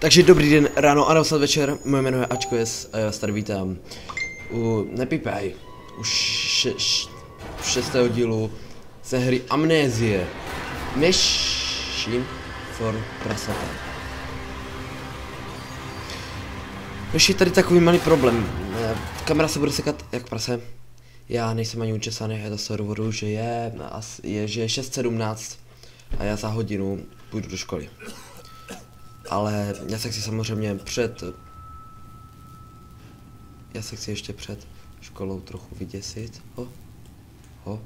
Takže dobrý den, ráno a nasad večer, moje jméno je Ačkoves a já vás tady vítám u Nepipaj, u š, š, šestého dílu ze hry Amnézie. Machine for prasata. Ještě je tady takový malý problém, Eh, kamera se bude sekat jak prase. Já nejsem ani učesaný, je to z toho důvodu, že je, je, že je 6.17 a já za hodinu půjdu do školy. Ale já se chci samozřejmě před... Já se chci ještě před školou trochu vyděsit. Ho? Ho?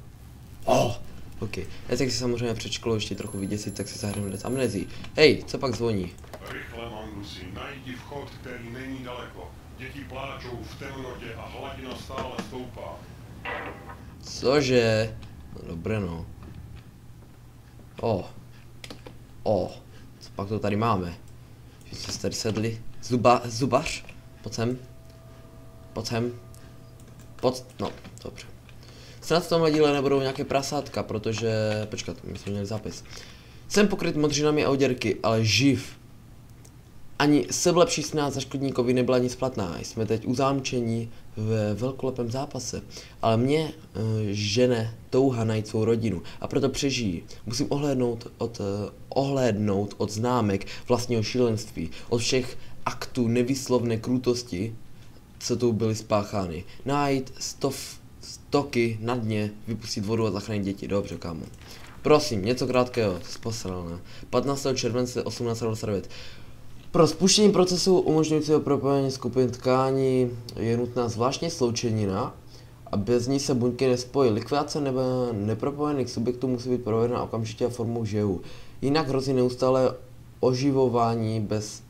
Oh! OK. Já se chci samozřejmě před školou ještě trochu vyděsit, tak si zahraju hned amnezii. Hej, co pak zvoní? Rychle, Mangusi, najdi vchod, který není daleko. Děti pláčou v temnotě a hladina stále stoupá. Cože? No dobré no. O. O. Co pak to tady máme? Jste tady sedli? Zuba, zubař? Pojď sem. Pojď, no, dobře. Snad v tomhle díle nebudou nějaké prasátka, protože... Počkat, my jsme měli zápis. Jsem pokryt modřinami a oděrky, ale živ. Ani seblepší snaha za škodníkovi nebyla nic platná. Jsme teď uzámčení ve velkolepém zápase. Ale mě uh, žene touha najít svou rodinu a proto přežijí. Musím ohlédnout od, uh, ohlédnout od známek vlastního šílenství, od všech aktů nevýslovné krutosti, co tu byly spáchány. Najít stov, stoky na dně, vypustit vodu a zachránit děti. Dobře, kámo. Prosím, něco krátkého, sposralné. 15. července 1829. Pro spuštění procesu umožňujícího propojení skupin tkání je nutná zvláštní sloučenina a bez ní se buňky nespojí. Likvidace nebe nepropojených subjektů musí být provedena okamžitě a formou žehu. Jinak hrozí neustále oživování bez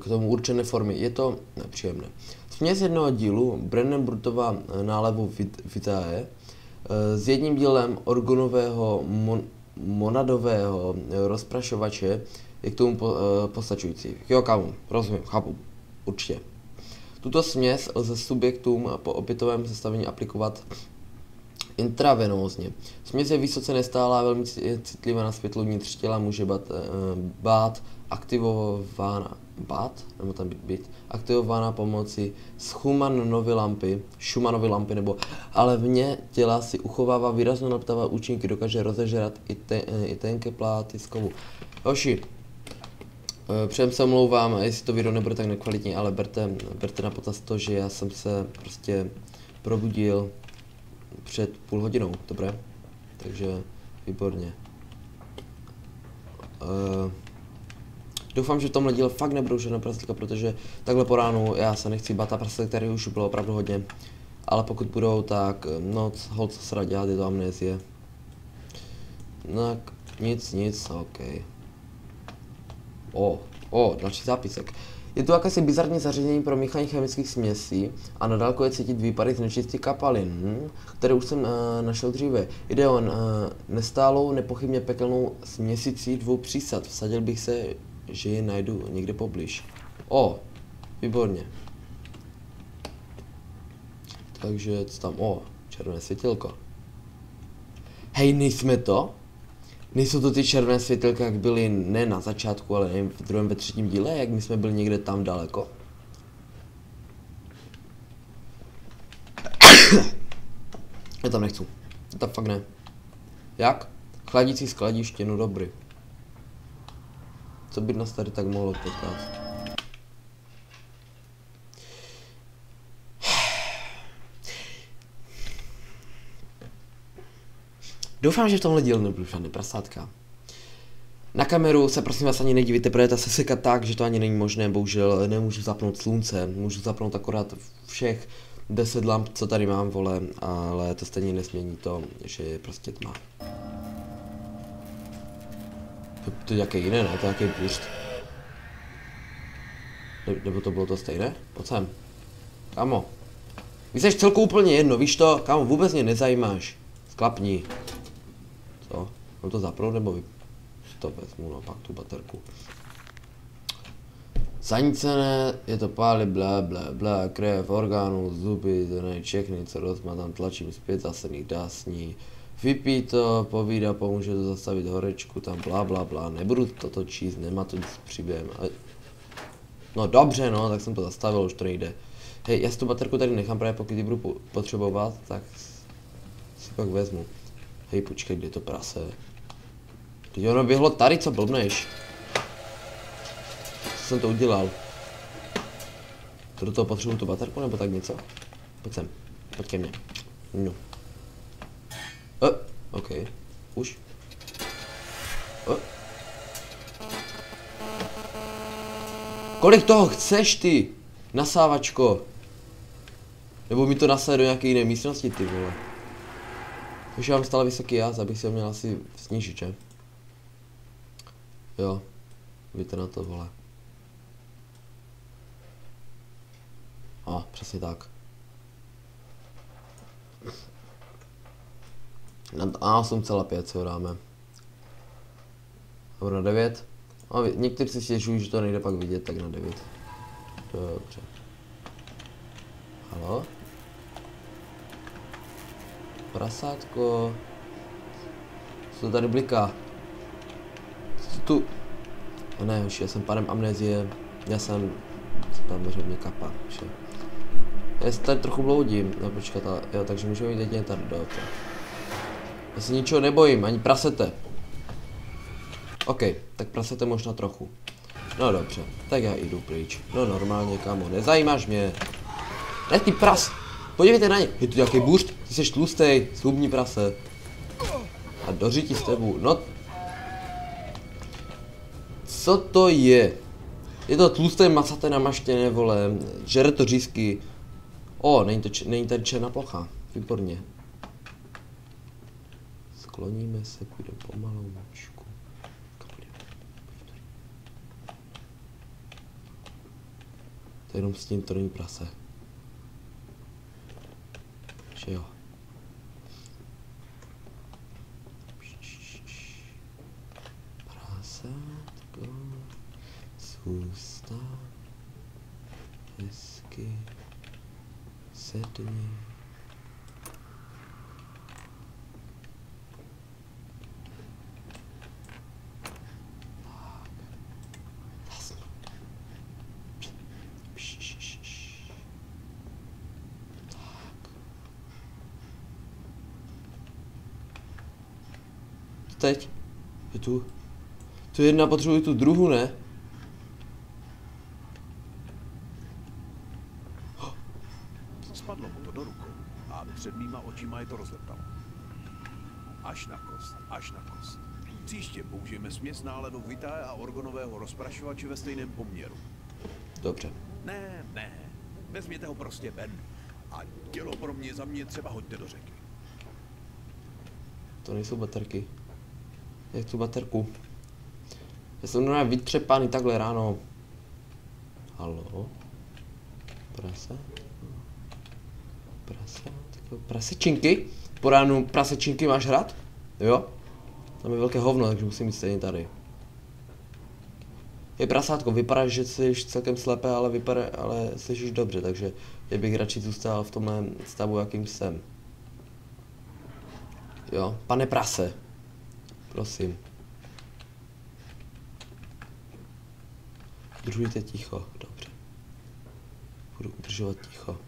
k tomu určené formy. Je to nepříjemné. Směs jednoho dílu Brennenbrutova nálevu vit- Vitae eh, s jedním dílem orgonového mon- monadového rozprašovače je k tomu po, eh, postačující. Jo, kámo, rozumím, chápu, určitě. Tuto směs lze subjektům po opětovém sestavení aplikovat intravenózně. Směs je vysoce nestálá, velmi ci- citlivá na světlo vnitř těla, může bat, eh, bát aktivována, bát, nebo tam být, být aktivována pomocí Schumannovy lampy, Schumannovy lampy, nebo ale vně těla si uchovává výrazně naptavé účinky, dokáže rozežrat i, te, eh, i tenké pláty z kovu. Hoši, Předem se omlouvám, jestli to video nebude tak nekvalitní, ale berte, berte na potaz to, že já jsem se prostě probudil před půl hodinou, dobré? Takže výborně. Uh, doufám, že v tomhle díle fakt nebudou žádná praslíka, protože takhle po ránu já se nechci bát a praslík, který už bylo opravdu hodně. Ale pokud budou, tak eh, noc, hold, co se dá dělat, je to amnézie. Tak nic, nic, ok. O, o, další zápisek. Je tu jakési bizarní zařízení pro míchání chemických směsí a na dálku je cítit výpady z nečistých kapalin, hm, které už jsem uh, našel dříve. Jde o uh, nestálou, nepochybně pekelnou směsicí dvou přísad. Vsadil bych se, že je najdu někde poblíž. O, výborně. Takže co tam? O, červené světilko. Hej, nejsme to? Nejsou to ty červené světelka, jak byly ne na začátku, ale nevím, v druhém, ve třetím díle, jak my jsme byli někde tam daleko? Já tam nechci. Já tam fakt ne. Jak? Chladící skladiště, no dobrý. Co by nás tady tak mohlo potkat? Doufám, že v tomhle dílu nebudu žádný prasátka. Na kameru se prosím vás ani nedívejte, protože ta se seka tak, že to ani není možné, bohužel nemůžu zapnout slunce, můžu zapnout akorát všech 10 lamp, co tady mám, vole, ale to stejně nesmění to, že je prostě tma. To, to je jaké jiné, ne? To je jaký burst. Ne, nebo to bylo to stejné? Pojď sem. Kámo. Vy jsi celku úplně jedno, víš to? Kámo, vůbec mě nezajímáš. Sklapni. Co? Mám to zapnout nebo vy... To vezmu, no pak tu baterku. Zanícené, je to pály, blé, blé, blé, krev, orgánů, zuby, ne, všechny, co rozma tam tlačím zpět, zase nich dásní. Vypí to, povídá, pomůže to zastavit horečku, tam blá, blá, blá, nebudu toto číst, nemá to nic s příběhem, No dobře, no, tak jsem to zastavil, už to nejde. Hej, já si tu baterku tady nechám právě pokud ji budu po- potřebovat, tak si pak vezmu. Hej, počkej, kde je to prase? Teď ono běhlo tady, co blbneš? Co jsem to udělal? To do toho potřebuju tu baterku nebo tak něco? Pojď sem, pojď ke mně. No. Uh, OK, už. Uh. Kolik toho chceš ty, nasávačko? Nebo mi to nasaje do nějaké jiné místnosti, ty vole. Už mám stále vysoký jaz, abych si ho měl asi snížit, že? Jo, víte na to, vole. A, přesně tak. Na a 8,5 si ho dáme. Dobro, na 9. A někteří si stěžují, že to nejde pak vidět, tak na 9. Dobře. Halo? Prasátko. Co to tady bliká? Co tu? A ne, už já jsem panem amnézie. Já jsem... Tam mě kapa, vše. Já se tady trochu bloudím, no počkat, jo, takže můžeme jít jedině tady do toho. Já se ničeho nebojím, ani prasete. OK, tak prasete možná trochu. No dobře, tak já jdu pryč. No normálně, kamo, nezajímáš mě. Ne, ty pras... Podívejte na ně, je tu nějaký burst, ty jsi tlustej, slubní prase. A doří ti stebu, no... Co to je? Je to tlusté macaté namaštěné, vole, žere to řízky. O, není, to, není tady černá plocha, výborně. Skloníme se, půjdeme. Kam půjdeme? To je jenom s tím, to není prase. Že jo. Prasátko, zůstav hezky, sedni. Teď? Je tu? Tu jedna potřebuje tu druhu, ne? Spadlo mu to do rukou a před mýma očima je to rozleptalo. Až na kost, až na kost. Příště použijeme směs náledu vitae a orgonového rozprašovače ve stejném poměru. Dobře. Ne, ne, vezměte ho prostě ven. A tělo pro mě za mě třeba hoďte do řeky. To nejsou baterky. Jak tu baterku? Já jsem normálně vytřepaný takhle ráno. Halo? Prase? Prase? Takové prasečinky? Po ránu prasečinky máš hrát? Jo? Tam je velké hovno, takže musím jít stejně tady. Je prasátko, vypadá, že jsi celkem slepé, ale vypadá, ale slyšíš dobře, takže já bych radši zůstal v tomhle stavu, jakým jsem. Jo, pane prase. Prosím. Udržujte ticho, dobře. Budu udržovat ticho.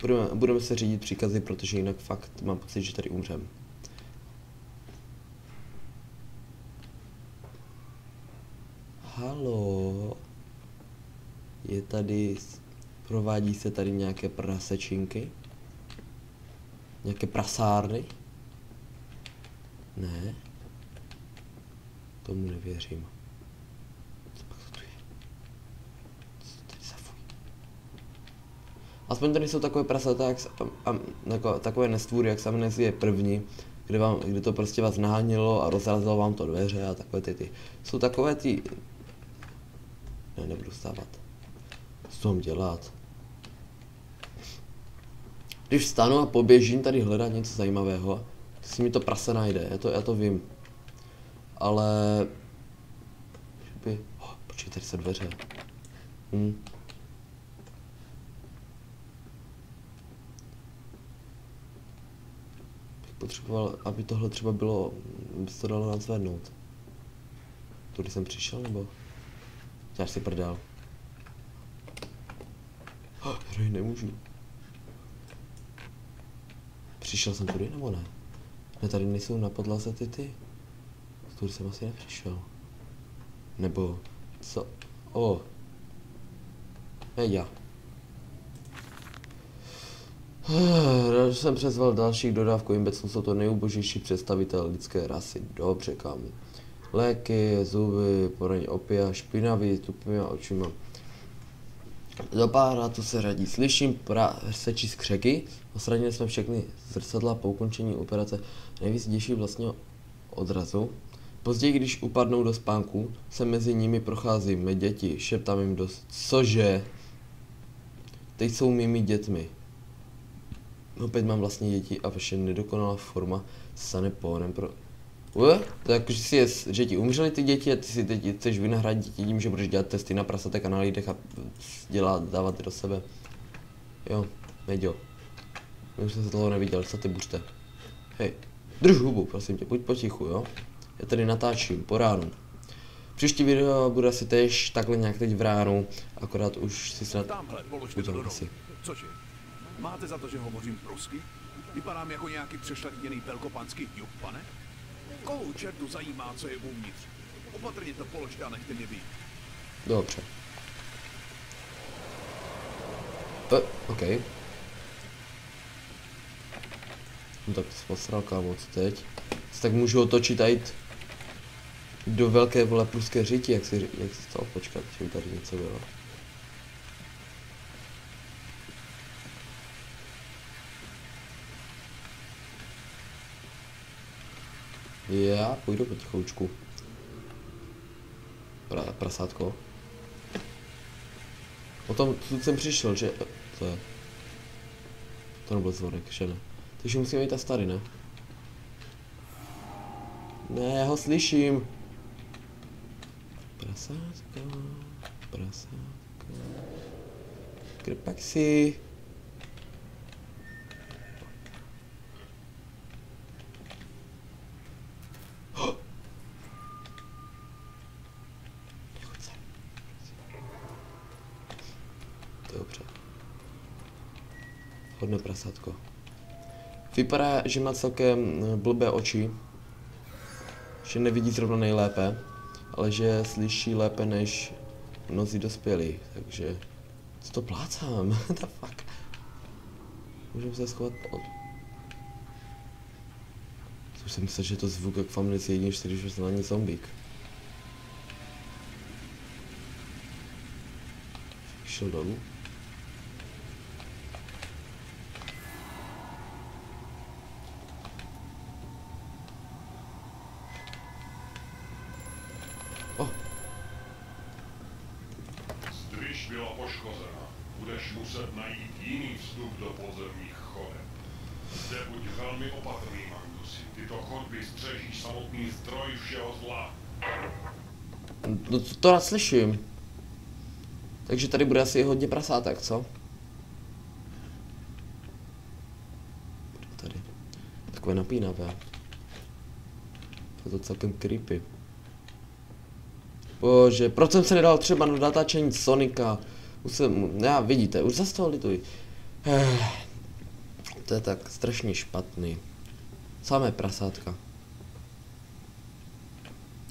Budeme, budeme se řídit příkazy, protože jinak fakt mám pocit, že tady umřem. Halo. Je tady, provádí se tady nějaké prasečinky? Nějaké prasárny? Ne. Tomu nevěřím. Co pak to tu je? Co to tady za fuj? Aspoň tady jsou takové prasata, jak, a, a, jako, takové nestvůry, jak se je první, kde, vám, kde to prostě vás nahánilo a rozrazilo vám to dveře a takové ty, ty. Jsou takové ty... Ne, nebudu stávat. Co mám dělat? Když vstanu a poběžím tady hledat něco zajímavého, si mi to prase najde, já to, já to vím. Ale... By... Oh, počkej, tady se dveře. Hm. Bych potřeboval, aby tohle třeba bylo, by se to dalo nadzvednout. Tudy jsem přišel, nebo? Děláš si prdel. Hroj nemůžu. Přišel jsem tudy nebo ne? Ne, tady nejsou na podlaze ty ty. Tudy jsem asi nepřišel. Nebo, co? O. Oh. já. Rád jsem přezval dalších dodávku imbeců, jsou to nejubožnější představitel lidské rasy. Dobře, kámo. Léky, zuby, poradní opia, špinavý, tupýma očima. Do párátu se radí. Slyším prasečí skřeky. Osradili jsme všechny zrcadla po ukončení operace. Nejvíc děší vlastního odrazu. Později, když upadnou do spánku, se mezi nimi prochází mé děti, šeptám jim dost. Cože? Teď jsou mými dětmi. Opět mám vlastně děti a vaše nedokonalá forma stane pónem pro... Ue? To jako, že, si je, že ti umřeli ty děti a ty si teď chceš vynahradit tím, že budeš dělat testy na prasatek a na lidech a dělat, dávat je do sebe. Jo, Meďo. Už jsem se toho neviděl, co ty buřte. Hej, drž hubu, prosím tě, buď potichu, jo? Já tady natáčím, po ránu. Příští video bude asi tež takhle nějak teď v ránu, akorát už si snad... Tamhle, položte to do. Cože? Máte za to, že hovořím prusky? Vypadám jako nějaký přešlechtěný velkopanský jup, pane? Koho čertu zajímá, co je uvnitř? Opatrně to položte a nechte mě být. Dobře. Uh, OK. No tak posral kámo, co teď? Tak můžu otočit a jít do velké vole pruské řiti, jak si, jak si stalo počkat, že tady něco bylo. Já půjdu po tichoučku. Pra, prasátko. Potom tu jsem přišel, že... To je... To nebyl zvonek, že ne? Takže musíme jít a starý, ne? Ne, já ho slyším. Prasátko, prasátko. Krpaxi. Dobře. Prasátko. Vypadá, že má celkem eh, blbé oči. Že nevidí zrovna nejlépe. Ale že slyší lépe než mnozí dospělí. Takže... Co to plácám? The fuck? Můžeme se schovat od... Což jsem myslel, že to zvuk jak Family 1, když na ní zombík. Šel dolů. To, rád slyším. Takže tady bude asi hodně prasátek, co? Tady. Takové napínavé. To je to celkem creepy. Bože, proč jsem se nedal třeba na natáčení Sonika? Musím, já vidíte, už zase toho lituji. Eh, to je tak strašně špatný. Samé prasátka.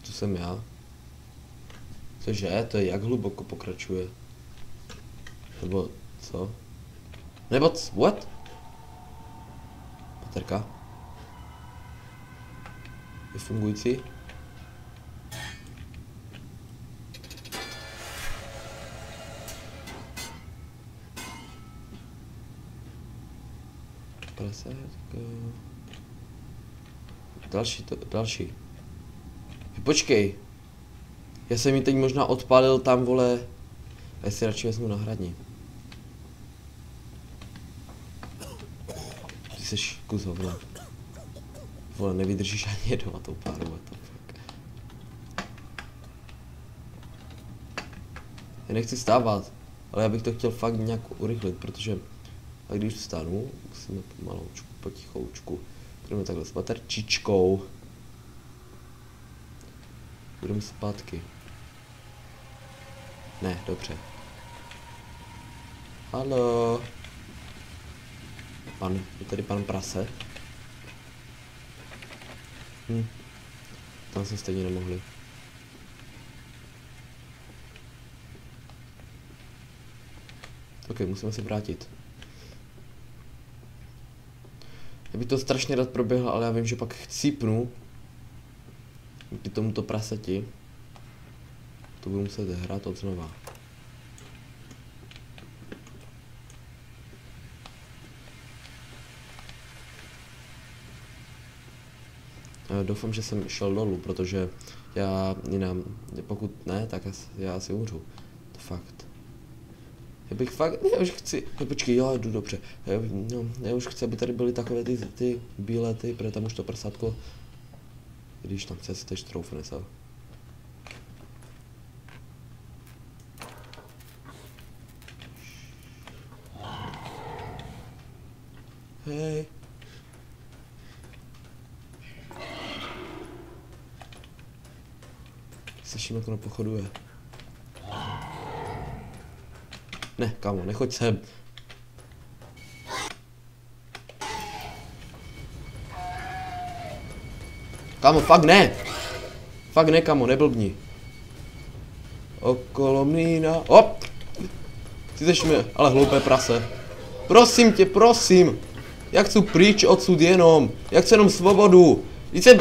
Co jsem já? Cože? To je jak hluboko pokračuje? Nebo co? Nebo c what? Paterka? Je fungující? Prasátko. Další, to, další. Počkej. Já jsem mi teď možná odpálil tam, vole. Já si radši vezmu hradní. Ty jsi kus hovna. Vole, nevydržíš ani jedovatou páru, what the fuck. Já nechci stávat, ale já bych to chtěl fakt nějak urychlit, protože a když vstanu, musíme pomaloučku, potichoučku. Budeme takhle s baterčičkou. Budeme zpátky. Ne, dobře. Halo. Pan, je tady pan prase. Hm. Tam jsme stejně nemohli. Ok, musíme se vrátit. Já bych to strašně rád proběhl, ale já vím, že pak chcípnu k tomuto praseti. To budu muset hrát od znova. Doufám, že jsem šel dolů, protože já jinam, pokud ne, tak já asi umřu. To fakt. Já bych fakt, já už chci, no počkej, jo, jdu dobře. Já, no, já už chci, aby tady byly takové ty, ty bílé ty, protože tam už to prsátko, když tam chce si teď troufne, co? Hej. Slyším, jak ono pochoduje. Ne, kamo, nechoď sem. Kamo, fakt ne. Fakt ne, kamo, neblbni. Okolo mlýna. Op! Ty jsi mi, ale hloupé prase. Prosím tě, prosím. Já chci pryč odsud jenom. Já chci jenom svobodu. Víš jsem...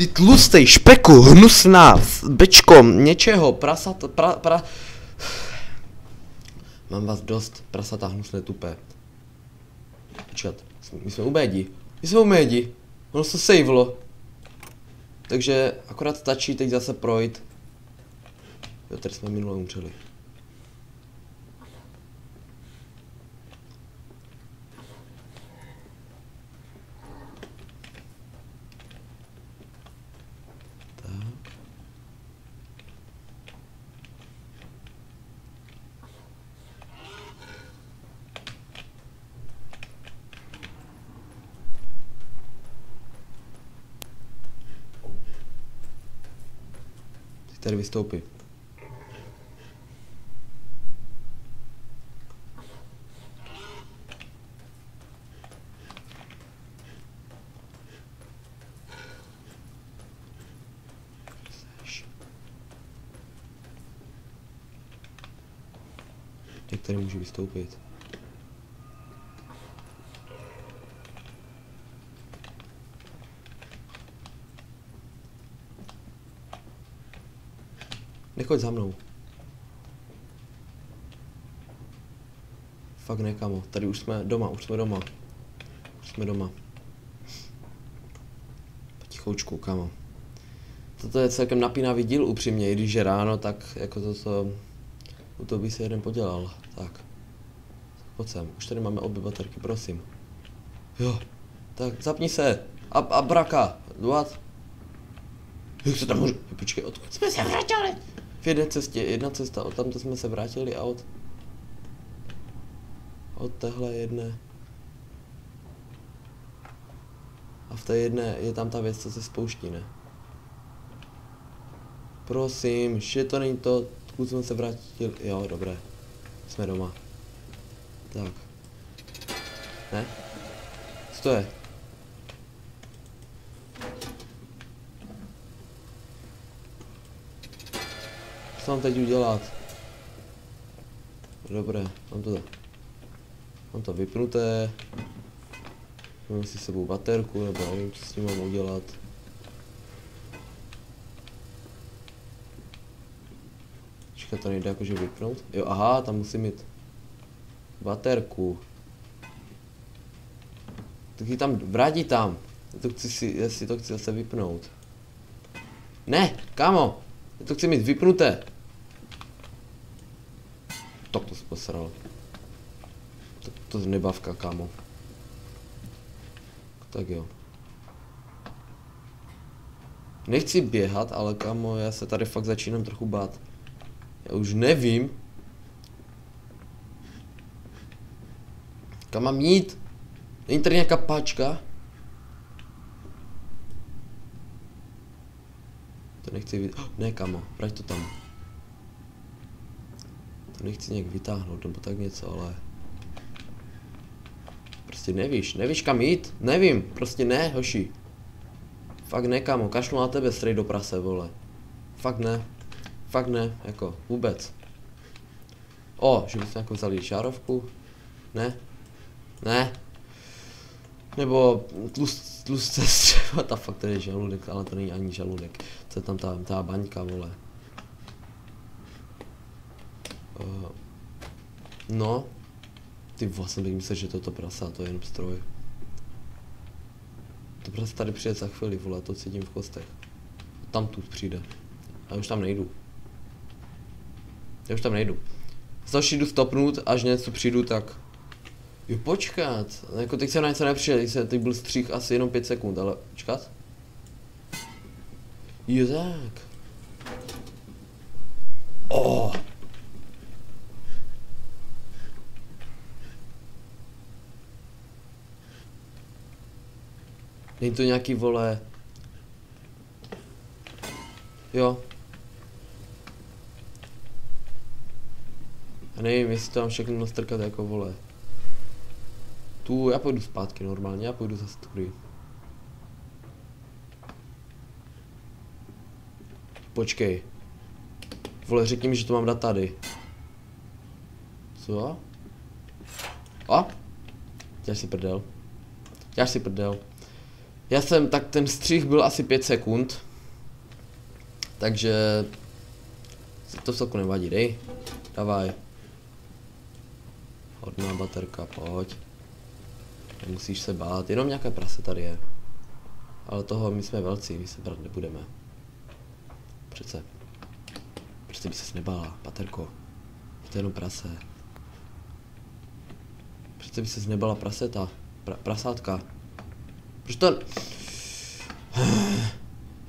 Ty tlustej špeku, hnusná, bečko, něčeho, prasat, pra, pra... Mám vás dost, prasata hnusné tupé. Počkat, my jsme u médi. My jsme u médi. Ono se savelo. Takže akorát stačí teď zase projít. Jo, tady jsme minule umřeli. Tak. Teď tady vystoupí. Jak tady může vystoupit? Nechoď za mnou. Fakt ne, kamo. Tady už jsme doma, už jsme doma. Už jsme doma. Tichoučku, kamo. Toto je celkem napínavý díl upřímně, i když je ráno, tak jako to, to u toho by se jeden podělal. Tak. Pojď sem, už tady máme obě baterky, prosím. Jo, tak zapni se. A, a braka, what? Jak se tam můžu... Počkej, odkud jsme se vrátili? V jedné cestě, jedna cesta, od tamto jsme se vrátili a od... Od téhle jedné... A v té jedné je tam ta věc, co se spouští, ne? Prosím, že to není to, odkud jsme se vrátili. Jo, dobré. Jsme doma. Tak. Ne? Co to je? Mám teď udělat? Dobré, mám to... Mám to vypnuté. Mám si sebou baterku, nebo nevím, co s tím mám udělat. Počkej, to nejde jakože vypnout? Jo, aha, tam musím mít baterku. Tak ji tam, vrátí tam. Já to chci si, já si to chci zase vypnout. Ne, kámo, já to chci mít vypnuté. Tak to se posral. To, to nebavka, kámo. Tak jo. Nechci běhat, ale kámo, já se tady fakt začínám trochu bát. Já už nevím. Kam mám jít? Není tady nějaká páčka? To nechci vidět. Oh, ne, kamo, vrať to tam. To nechci nějak vytáhnout nebo tak něco, ale... Prostě nevíš, nevíš kam jít? Nevím, prostě ne, hoši. Fakt ne, kamo, kašlu na tebe strej do prase, vole. Fakt ne. Fakt ne, jako, vůbec. O, že byste jako vzali šárovku? Ne? Ne? Nebo tlust, tlustce střeva, ta fakt tady je žaludek, ale to není ani žaludek. Co je tam ta, ta baňka, vole. Uh, no. Ty vlastně bych myslel, že toto prasa, to je jenom stroj. To prostě tady přijde za chvíli, vole, to cítím v kostech. Tam tu přijde. A už tam nejdu. Já už tam nejdu. Zase jdu stopnout, až něco přijdu, tak... Jo, počkat. Jako teď jsem na něco nepřišel, teď, jsem, teď byl střih asi jenom 5 sekund, ale počkat. Jo, tak. Oh. Není to nějaký vole... Jo. A nevím, jestli to mám všechno nastrkat jako vole. Tu, já půjdu zpátky normálně, já půjdu zase tudy. Počkej. Vole, řekni mi, že to mám dát tady. Co? A? Děláš si prdel. Děláš si prdel. Já jsem, tak ten střih byl asi 5 sekund. Takže... To v celku nevadí, dej. Davaj. Hodná baterka, pojď. Nemusíš se bát, jenom nějaké prase tady je. Ale toho my jsme velcí, my se brát nebudeme. Přece. Přece by ses nebála, baterko. To je jenom prase. Přece by ses nebala praseta. Pra, prasátka. Proč to...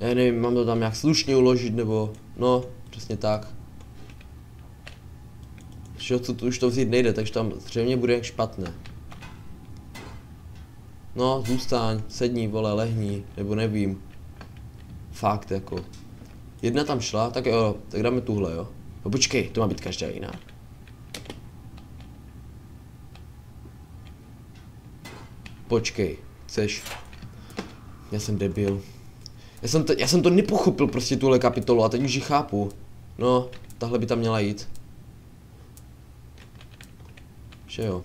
Já nevím, mám to tam nějak slušně uložit, nebo... No, přesně tak. Že tu už to vzít nejde, takže tam zřejmě bude jak špatné. No, zůstaň, sedni, vole, lehni, nebo nevím. Fakt, jako. Jedna tam šla, tak jo, tak dáme tuhle, jo. No počkej, to má být každá jiná. Počkej, chceš? Já jsem debil. Já jsem, to, já jsem to nepochopil prostě tuhle kapitolu a teď už ji chápu. No, tahle by tam měla jít. Že jo.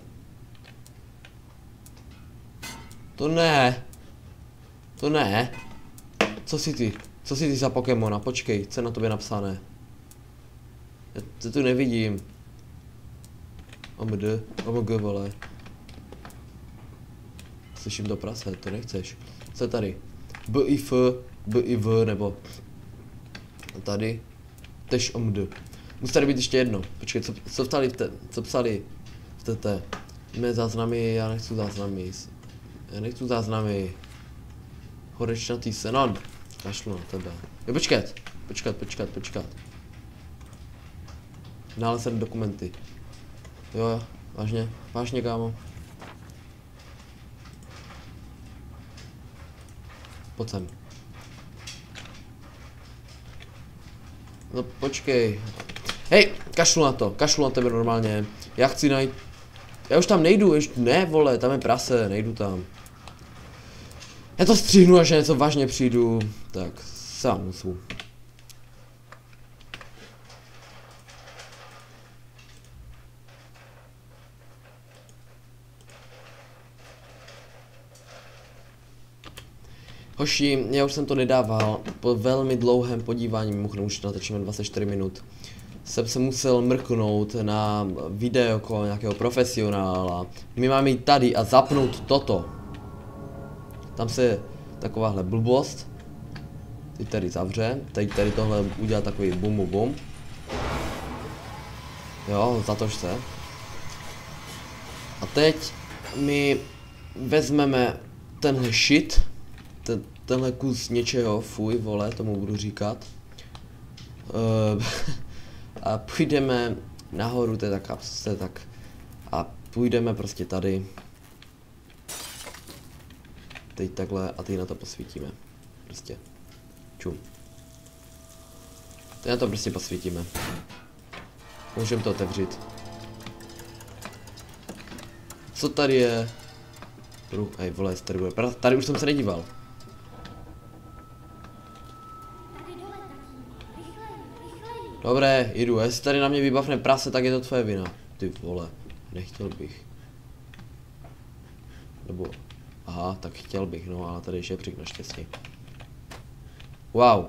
To ne. To ne. Co si ty? Co si ty za Pokémona? Počkej, co je na tobě napsané? Já to tu nevidím. OMD, OMG, vole. Slyším to prase, to nechceš. Co tady? B i F, B i V, nebo... Tady. Tež OMD. Musí tady být ještě jedno. Počkej, co, co psali v te, co psali v TT? Mé záznamy, já nechci záznamy. Já nechci záznamy. Horečnatý senon. Kašlu na tebe. Jo, počkat. Počkat, počkat, počkat. Nalezen dokumenty. Jo, vážně, vážně, kámo. Pojď sem. No počkej. Hej, kašlu na to, kašlu na tebe normálně. Já chci najít... Já už tam nejdu, ještě ne vole, tam je prase, nejdu tam. Já to stříhnu, až něco vážně přijdu. Tak, sám musím. Hoši, já už jsem to nedával, po velmi dlouhém podívání, mimochodem už natáčíme 24 minut, jsem se musel mrknout na video jako nějakého profesionála. My máme jít tady a zapnout toto. Tam se takováhle blbost. Teď tady zavře, teď tady tohle udělá takový bum bum bum. Jo, zatož se. A teď my vezmeme tenhle shit, ten, tenhle kus něčeho, fuj, vole, tomu budu říkat. Uh, a půjdeme nahoru, to je tak, to tak. A půjdeme prostě tady. Teď takhle a teď na to posvítíme. Prostě. Čum. Teď na to prostě posvítíme. Můžeme to otevřít. Co tady je? Ej vole, tady bude. Tady už jsem se nedíval. Dobré, jdu. Jestli tady na mě vybavne prase, tak je to tvoje vina. Ty vole, nechtěl bych. Nebo, aha, tak chtěl bych, no, ale tady je žebřík naštěstí. Wow.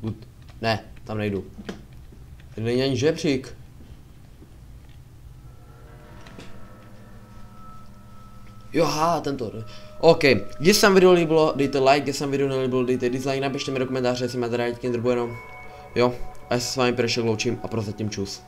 Good. Ne, tam nejdu. Tady není ani žebřík. Jo, ha, tento. OK, když se vám video líbilo, dejte like, když se vám video nelíbilo, dejte dislike, napište mi do komentáře, jestli máte rádi, kým Jo, a já se s vámi prešel loučím a prozatím čus.